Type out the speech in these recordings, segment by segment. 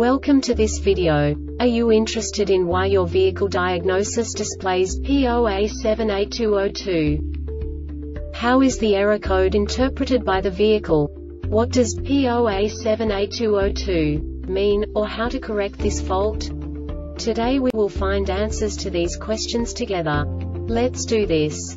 Welcome to this video. Are you interested in why your vehicle diagnosis displays P0A78202? How is the error code interpreted by the vehicle? What does P0A78202 mean, or how to correct this fault? Today we will find answers to these questions together. Let's do this.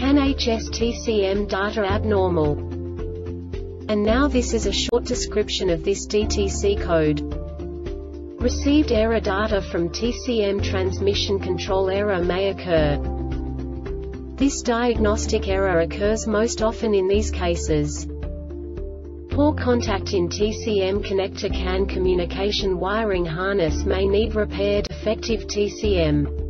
CAN HS TCM data abnormal. And now this is a short description of this DTC code. Received error data from TCM transmission control error may occur. This diagnostic error occurs most often in these cases. Poor contact in TCM connector CAN communication wiring harness may need repair defective TCM.